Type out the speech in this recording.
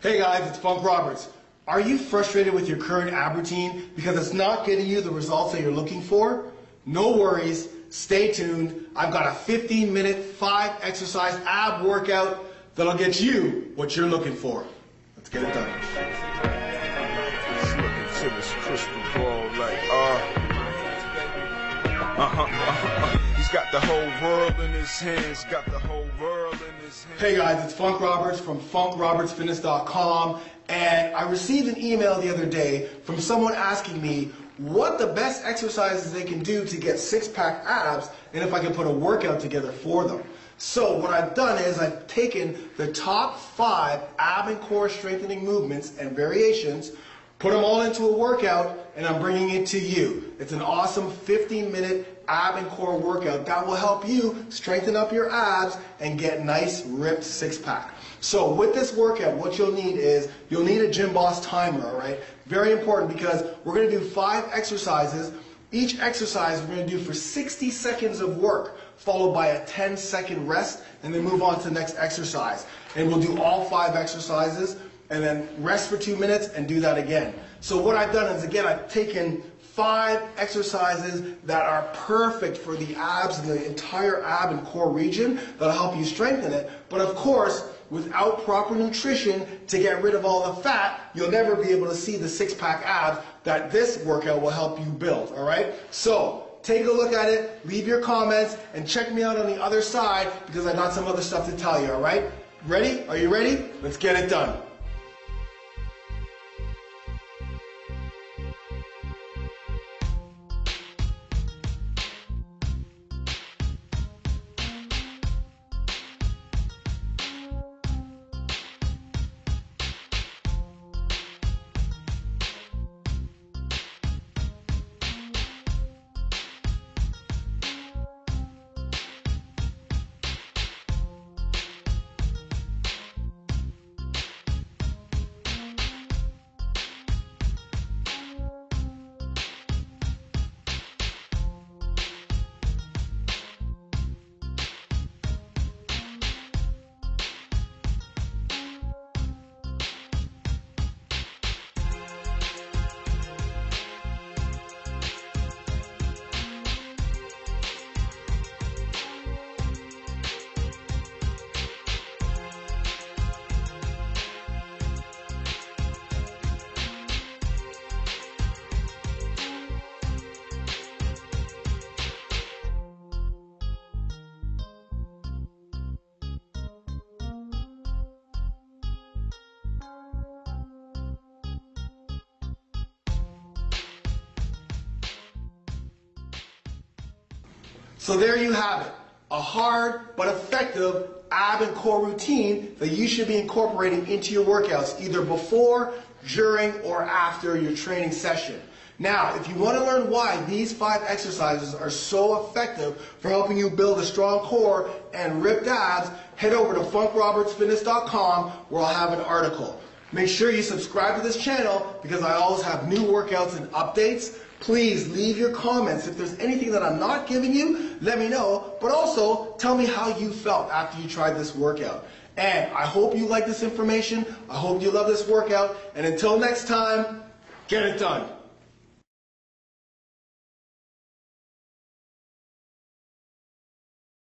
Hey guys, it's Funk Roberts. Are you frustrated with your current ab routine because it's not getting you the results that you're looking for? No worries, stay tuned. I've got a 15 minute, five exercise ab workout that'll get you what you're looking for. Let's get it done. Uh, uh-huh, uh-huh. He's got the whole world in his hands, got the whole world in. Hey guys, it's Funk Roberts from FunkRobertsFitness.com, and I received an email the other day from someone asking me what the best exercises they can do to get six-pack abs, and if I can put a workout together for them. So what I've done is I've taken the top five ab and core strengthening movements and variations, put them all into a workout, and I'm bringing it to you. It's an awesome 15 minute ab and core workout that will help you strengthen up your abs and get nice ripped six pack. So with this workout, what you'll need is you'll need a Gymboss timer, all right? Very important because we're gonna do five exercises. Each exercise we're gonna do for 60 seconds of work, followed by a 10 second rest, and then move on to the next exercise. And we'll do all five exercises and then rest for two minutes and do that again. So what I've done is again, I've taken five exercises that are perfect for the abs and the entire ab and core region that'll help you strengthen it. But of course, without proper nutrition to get rid of all the fat, you'll never be able to see the six pack abs that this workout will help you build. All right? So, take a look at it, leave your comments, and check me out on the other side because I got some other stuff to tell you. All right? Ready? Are you ready? Let's get it done. So there you have it. A hard but effective ab and core routine that you should be incorporating into your workouts either before, during, or after your training session. Now, if you want to learn why these five exercises are so effective for helping you build a strong core and ripped abs, head over to funkrobertsfitness.com where I'll have an article. Make sure you subscribe to this channel because I always have new workouts and updates. Please leave your comments. If there's anything that I'm not giving you, let me know. But also, tell me how you felt after you tried this workout. And I hope you like this information. I hope you love this workout. And until next time, get it done.